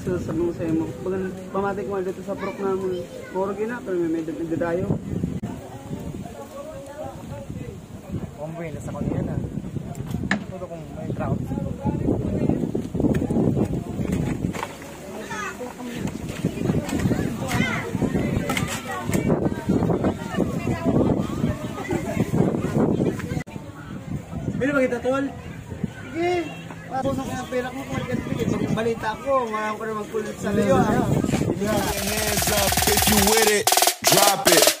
So, sabi mo sa'yo bagan, pamatik mo dito sa prok namin, puro gina, pero may medyo dayo. Omboy, nasa ko niya na. Ito kung may drought. Pili ba kita, tol? Sige. Pasok ko yung pera ko, kung magkatipid. Pag balita ko, marami ko na magpulit sa liyo. Ano? Hands up if you with it, drop it.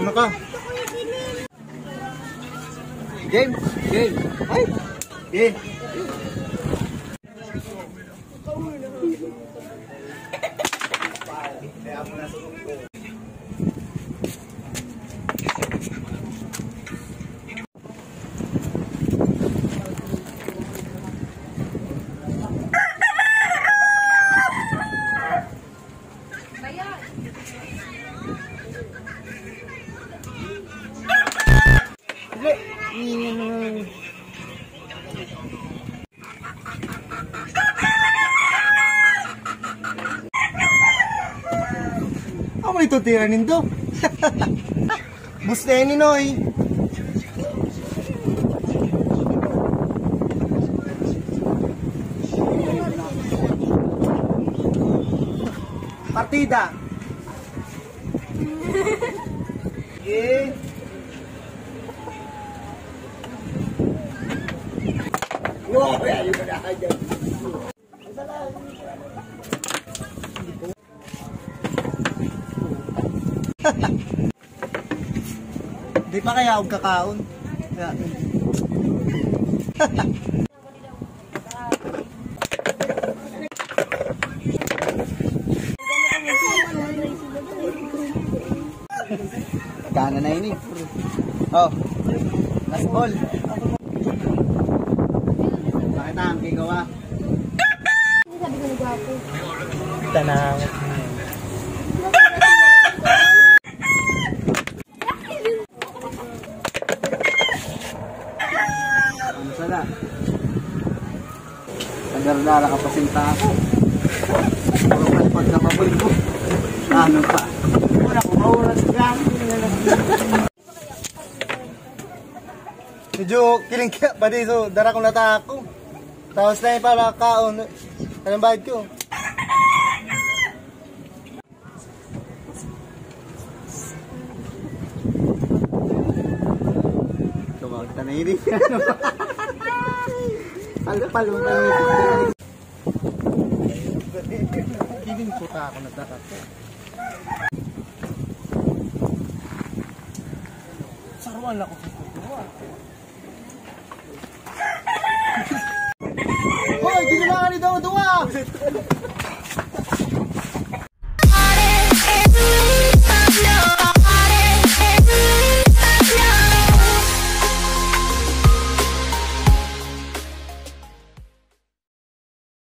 Ano ka? Game! Game! Ay! Game! Ako ito tira nindo. Buste ni Noy. Partida! Sige! Wow! Ayaw ka na dyan. Di pa kaya og kakaon. Kaya, Kana na yun eh. Oh. Last ball. Bakit ang gigawa? Sabi ko ni Gwapo. tanang. Ano sana? Nagardala ka pasinta ako. Puro palipag na paboy ko. Ano pa? Wala ko mauras ka. Medyo kiling kaya pa di so dara ko nata ako. Tapos na yung para kaon. Anong bayad ko? Tumawag na yun eh. Palupalutang nito. Kiling puta ako nagtaka. Saruan ako sa kutuwa. Ni Dawa Dawa!